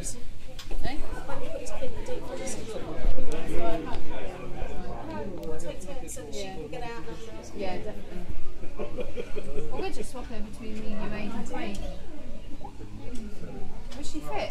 days. Yeah, definitely. well, we'll just swap her between me and you, Aidan, and. Was she fit?